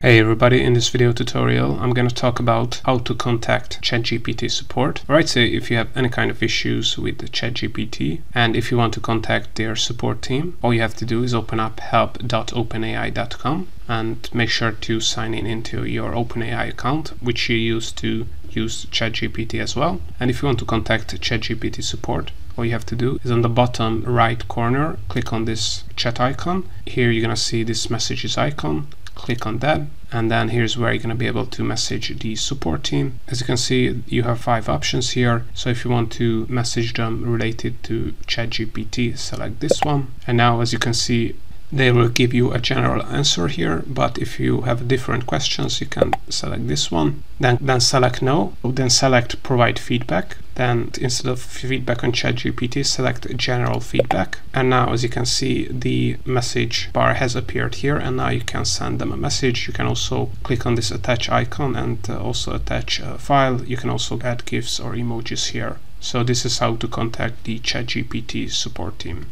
Hey everybody, in this video tutorial I'm going to talk about how to contact ChatGPT support. Alright, so if you have any kind of issues with ChatGPT and if you want to contact their support team, all you have to do is open up help.openai.com and make sure to sign in into your OpenAI account, which you use to use ChatGPT as well. And if you want to contact ChatGPT support, all you have to do is on the bottom right corner, click on this chat icon. Here you're going to see this messages icon click on that and then here's where you're going to be able to message the support team. As you can see you have five options here. So if you want to message them related to ChatGPT select this one. And now as you can see they will give you a general answer here but if you have different questions you can select this one. Then then select no then select provide feedback. Then instead of feedback on ChatGPT select general feedback. And now as you can see the message bar has appeared here and now you can send them a message. You can also click on this attach icon and uh, also attach a file. You can also add gifs or emojis here. So this is how to contact the ChatGPT support team